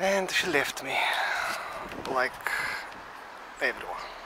and she left me like everyone.